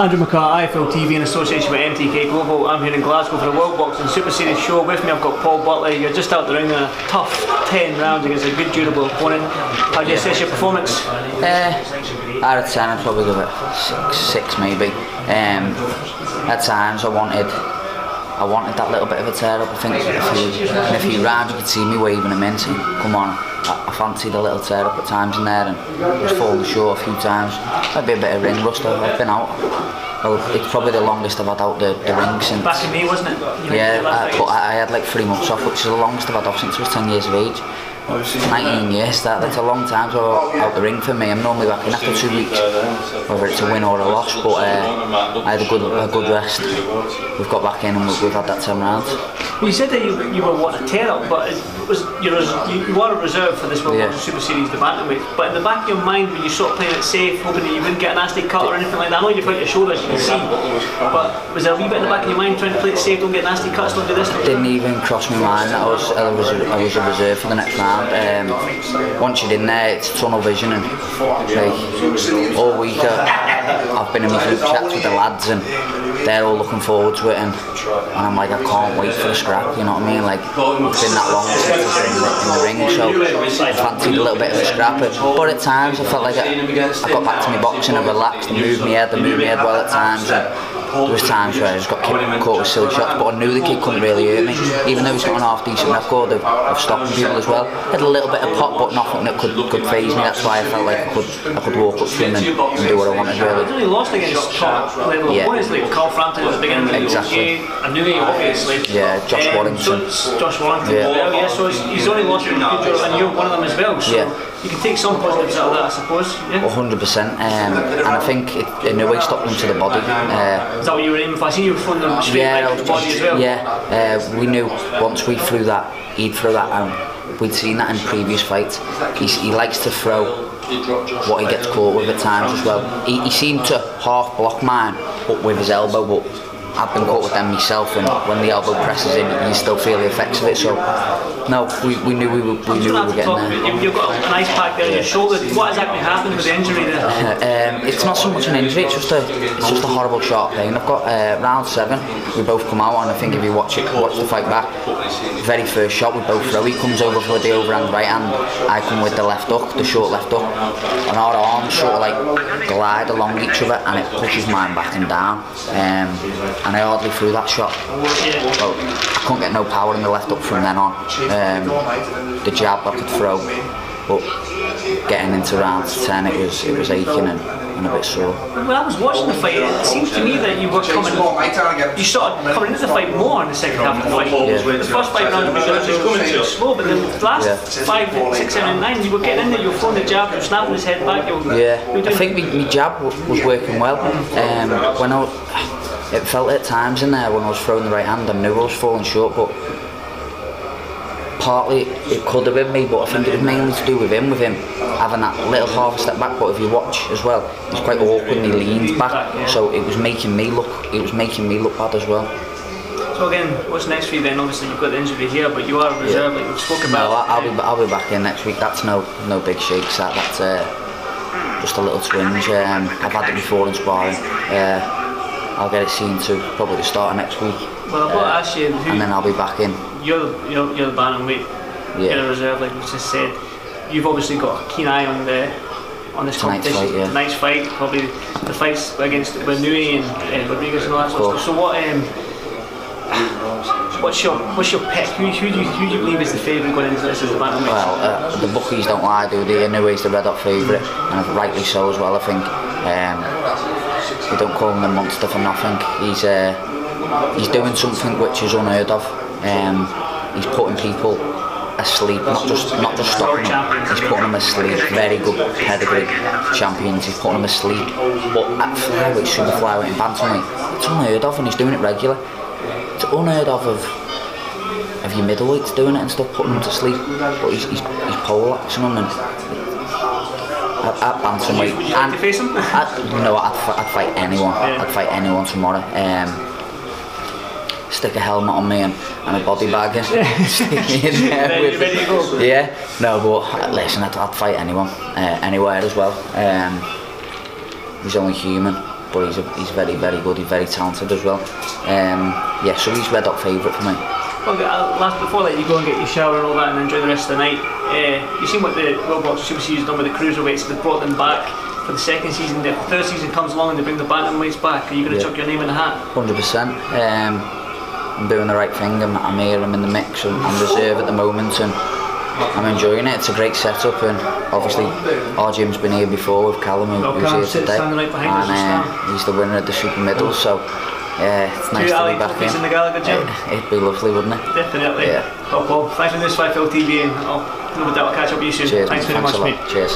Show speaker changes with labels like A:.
A: Andrew McCart, IFL TV in association with MTK Global. I'm here in Glasgow for the World Boxing Super Series show. With me I've got Paul Butler. You're just out the ring in a tough 10 rounds against a good durable opponent. How do you assess your performance?
B: Uh, out of 10 I'd probably give it 6, six maybe. Um, at times I wanted I wanted that little bit of a tear up. I think a few, in a few rounds you could see me waving him in saying, come on, I, I fancied a little tear up at times in there and was falling short a few times. Maybe a bit of ring rust, I've been out Well, it's probably the longest I've had out the, the ring since.
A: Back in May, wasn't it? You
B: yeah, I, but I, I had like three months off, which is the longest I've had off since I was 10 years of age. 19 years, that, that's a long time to out the ring for me. I'm normally back in after two weeks, whether it's a win or a loss, but uh, I had a good a good rest. We've got back in and we've, we've had that 10 rounds.
A: Well, you said that you, you were wanting to tear up, but it was you, res- you, you were a reserve for this World
B: Yeah.
A: Boxing Super Series, the bantamweight. But in the back of your mind, when you sort of playing it safe, hoping that you wouldn't get a nasty cut or anything like that? I know you've got your shoulders, you can see, was there a wee bit in the back of your mind trying to play it safe, don't get nasty cuts, don't do this?
B: Didn't even cross my mind I was I was I was a reserve for the next round. Um, once you're in there, it's tunnel vision and like all week uh, I've been in my group chats with the lads and they're all looking forward to it and, and I'm like I can't wait for the scrap. You know what I mean? Like it's been that long since I've been in the, ring, so I fancied a little bit of a scrap. But, at times I felt like I, I got back to my boxing and relaxed and moved my head, and moved my head well at times. And, there was times where I just got kicked, caught with silly shots, but I knew the kid couldn't really hurt me. Even though he's got an half decent record of, of stopping people as well. Had a little bit of pop, but nothing that could could phase me. That's why I felt like I could I could walk up to him and, and do what I wanted really.
A: only lost against top level
B: Yeah.
A: opponents like Carl Frampton at the beginning of the
B: Exactly.
A: UFC, and Inoue obviously.
B: Yeah, Josh
A: Um,
B: Warrington.
A: Josh Warrington
B: Yeah.
A: well, yeah, so he's, he's only lost to good and you're one of them as well, so
B: Yeah.
A: You can take some positives out of that, I suppose. Yeah.
B: 100%, um, and I think it, in a way stopped him to the body. Uh,
A: Is that what you were aiming for? I see you were throwing them straight
B: yeah,
A: to the body as well.
B: yeah. Uh, we knew once we threw that, he'd throw that out. We'd seen that in previous fights. He's, he likes to throw what he gets caught with at times as well. He, he seemed to half block mine, but with his elbow. But I've been caught with them myself, and when the elbow presses in, you still feel the effects of it. So, no, we, we knew we were, we knew we were getting there.
A: You- You've got an ice pack there on your shoulder. What exactly happened with the injury there?
B: Um, it's not so much an injury, it's just a it's just a horrible sharp pain. I've got uh, round seven, we both come out and I think if you watch it watch the fight back, very first shot we both throw, he comes over for the overhand right hand, I come with the left hook, the short left hook, and our arms sort of like glide along each other and it pushes mine back and down. Um, and I hardly threw that shot. I couldn't get no power in the left up from then on. Um, the jab I could throw, but getting into round 10 it was it was aching and, and a bit sore.
A: When I was watching the fight, it seems to me that you were coming, you started coming into the fight more in the second half of the fight. The first five rounds were just going too slow, but the last
B: Yeah.
A: five, six, seven, and nine, you were getting in there, you were throwing the jab, you were snapping his head back. You were,
B: Yeah,
A: you were
B: I think my, my jab was working well. Um, when I, it felt at times in there when I was throwing the right hand, I knew I was falling short, but partly it could have been me, but I think it was mainly to do with him, with him having that little half a step back. But if you watch as well, he's quite awkward and he leaned back, so it was making me look, it was making me look bad as well.
A: So again, what's next for you then? Obviously you've got the injury here, but you are a reserve, like we've spoken
B: No,
A: about.
B: I- I'll be I'll be back in next week. That's no no big shakes. That that's uh, just a little twinge. Um, I've had it before in sparring. Uh, I'll get it seen to probably the start of next week,
A: Well, I've got to ask you, who,
B: and then I'll be back in.
A: you're, you're, you're the bantamweight,
B: Yeah.
A: you're a reserve, like we just said. You've obviously got a keen eye on the on this
B: Tonight's
A: competition.
B: fight, yeah.
A: Tonight's fight, probably the fights against Inoue and uh, Rodriguez and all that sort of stuff. So what? Um, what's your what's your pick? Who, who, do you, who do you believe is the favourite going into this as the?
B: Well, uh, the bookies don't lie, do they? Inoue's the red hot favourite, and rightly so as well. I think. Um, we don't call him the monster for nothing. He's uh, he's doing something which is unheard of. Um, he's putting people asleep, not just not just stopping them. He's putting them asleep. Very good pedigree champions. He's putting them asleep. But at flyweight, super flyweight, and bantamweight, it's unheard of, and he's doing it regular. It's unheard of of of your middleweights doing it and stuff, putting them to sleep. But he's he's, he's poleaxing them and at, at bantamweight.
A: Would you like to face him?
B: I'd, no, I'd, I'd fight anyone.
A: Yeah.
B: I'd fight anyone tomorrow. Um, stick a helmet on me and, and a body bag and stick in there with
A: ready go.
B: Yeah, no, but uh, listen, I'd, I'd fight anyone, uh, anywhere as well. Um, he's only human. but he's a, he's very very good. He's very talented as well. Um, yeah, so he's red hot favourite for me.
A: Well, uh, last before that, you go and get your shower and all that, and enjoy the rest of the night. Uh, you seen what the World Super Series done with the cruiserweights? They brought them back for the second season. The third season comes along and they bring the bantamweights back. Are you going to
B: Yeah.
A: chuck your name in the hat?
B: Hundred percent. Um, I'm doing the right thing. I'm, I'm here. I'm in the mix. I'm, I'm reserve at the moment, and I'm enjoying it. It's a great setup, and obviously our gym's been here before with Callum, who- who's here today, and uh, he's the winner of the super middle. So Yeah, it's nice
A: Two
B: to
A: Ali,
B: be back in.
A: in the Gallagher gym.
B: It, it'd be lovely, wouldn't it?
A: Definitely.
B: Yeah.
A: Well, well, thanks for this, Fifield TV, and I'll no doubt I'll catch up with you soon.
B: Cheers,
A: thanks very much, mate.
B: Cheers.